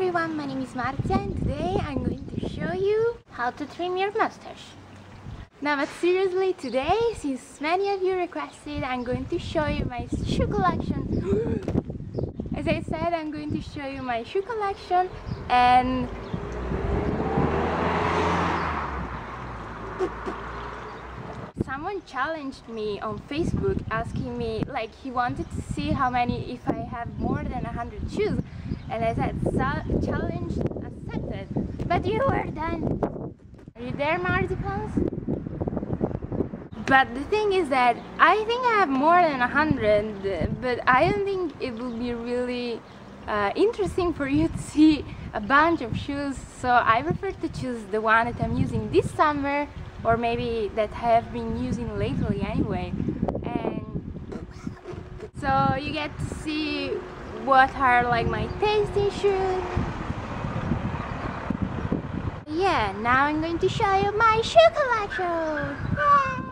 everyone, my name is Marzia and today I'm going to show you how to trim your mustache. Now but seriously today, since many of you requested, I'm going to show you my shoe collection. As I said, I'm going to show you my shoe collection and someone challenged me on Facebook asking me like he wanted to see how many if I have more than 100 shoes and I said challenge accepted. But you were done. Are you there marzipan but the thing is that I think I have more than a 100 but I don't think it will be really uh, interesting for you to see a bunch of shoes. So I prefer to choose the one that I'm using this summer or maybe that I have been using lately anyway. And so you get to see what are like my tasty shoes yeah now I'm going to show you my shoe collection. Thanks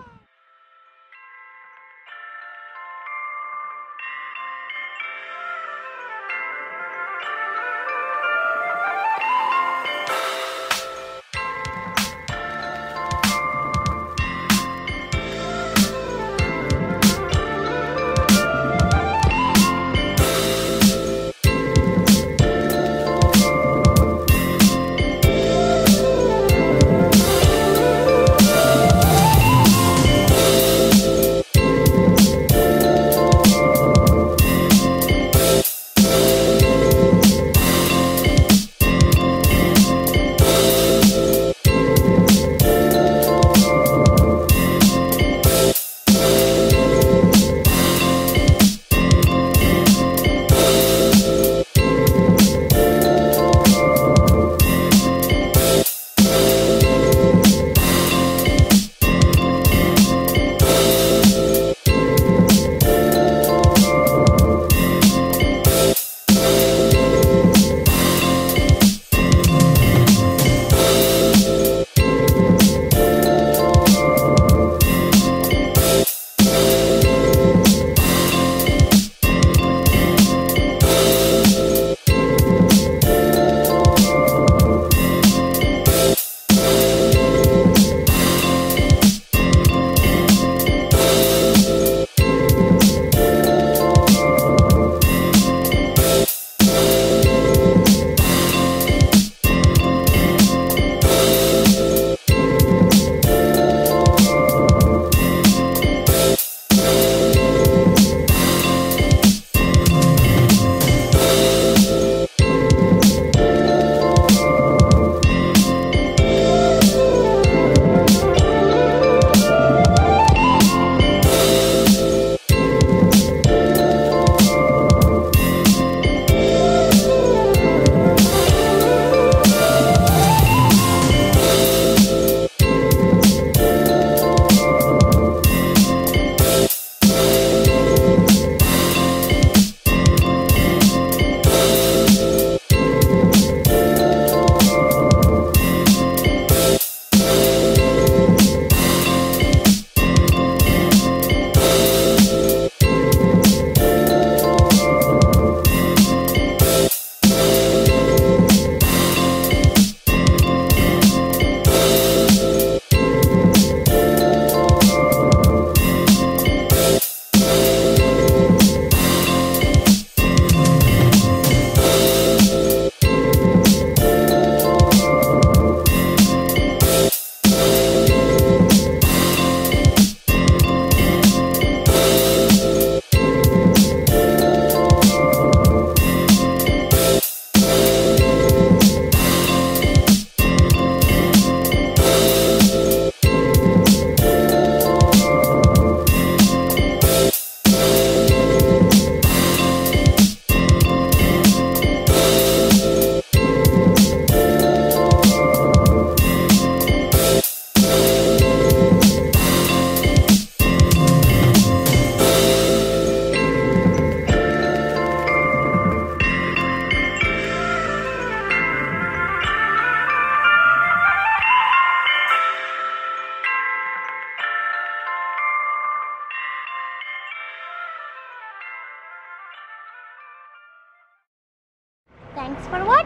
for watching.